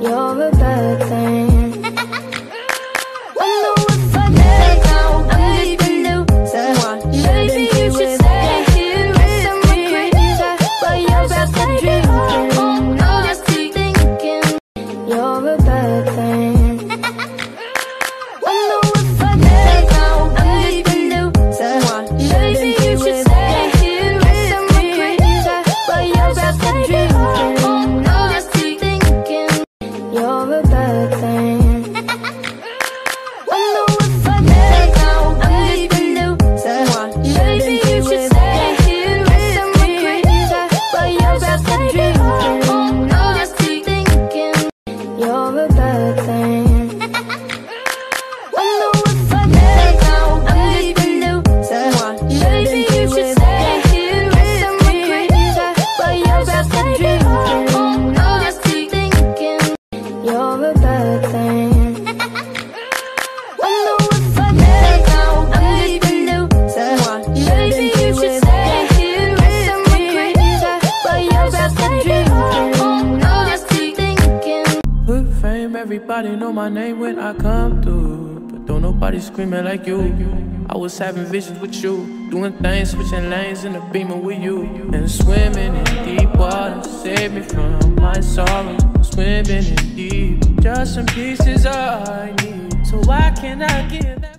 You're a bird. Everybody know my name when I come through. But don't nobody screaming like you. I was having visions with you. Doing things, switching lanes in the beamer with you. And swimming in deep water. Save me from my sorrow. Swimming in deep. Just some pieces I need. So why can't I give that?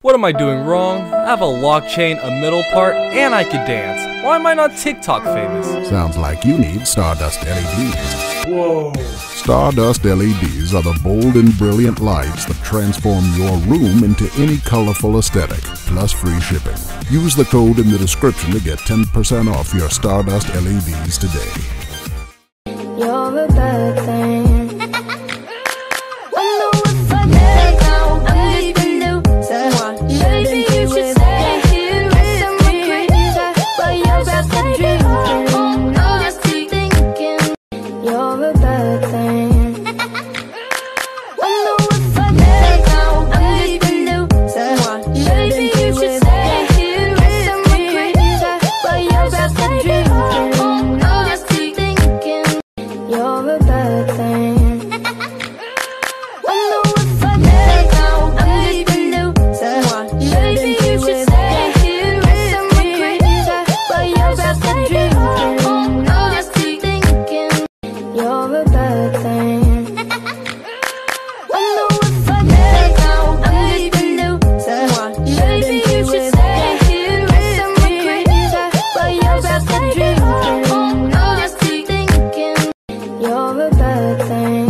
What am I doing wrong? I have a lock chain, a middle part, and I can dance. Why am I not TikTok famous? Sounds like you need Stardust LEDs. Whoa. Stardust LEDs are the bold and brilliant lights that transform your room into any colorful aesthetic, plus free shipping. Use the code in the description to get 10% off your Stardust LEDs today. thing.